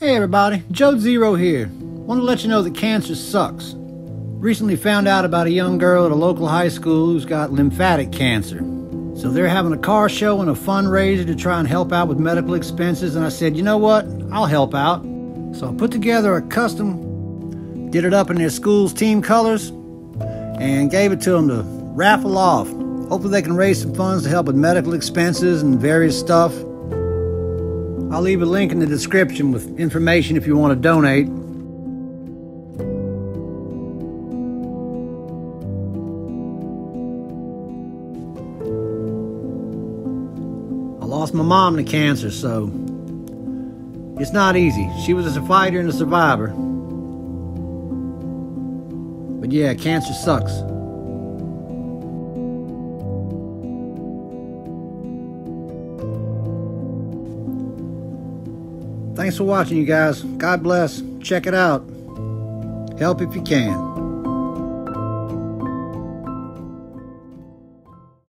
Hey everybody, Joe Zero here. Want to let you know that cancer sucks. Recently found out about a young girl at a local high school who's got lymphatic cancer. So they're having a car show and a fundraiser to try and help out with medical expenses. And I said, you know what? I'll help out. So I put together a custom, did it up in their school's team colors, and gave it to them to raffle off. Hopefully they can raise some funds to help with medical expenses and various stuff. I'll leave a link in the description with information if you want to donate. I lost my mom to cancer, so it's not easy. She was a fighter and a survivor. But yeah, cancer sucks. Thanks for watching, you guys. God bless. Check it out. Help if you can.